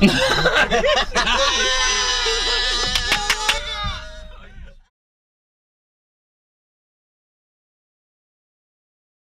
Ha ha ha ha!